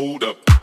Hold up.